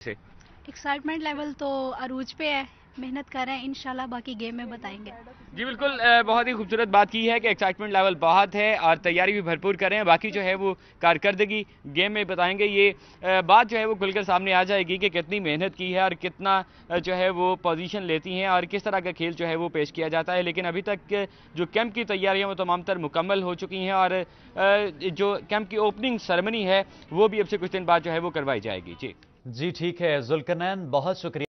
से। Excitement level तो अरूज पे है। मेहनत कर रहे हैं इंशाल्लाह बाकी गेम में बताएँगे। जी बिल्कुल बहुत ही खूबसूरत बात की है कि एक्साइटमेंट लेवल बहुत है और तैयारी भी भरपूर कर रहे हैं। बाकी जो है वो कारकर्दगी गेम में बताएँगे। ये बात जो है वो खुलकर सामने आ जाएगी कि कितनी मेहनत की है और कितना जो है वो पोजीशन लेती हैं और किस तरह का खेल जो है वो पेश किया जाता है। लेकिन अभी तक जो कैंप की तैयारियाँ वो तमाम तर मुकम्मल हो चुकी हैं और जो कैंप की ओपनिंग सेरेमनी है वो भी अब से कुछ दिन बाद जो है वो करवाई जाएगी। जी। जी ठीक है जुल्कनैन बहुत शुक्रिया।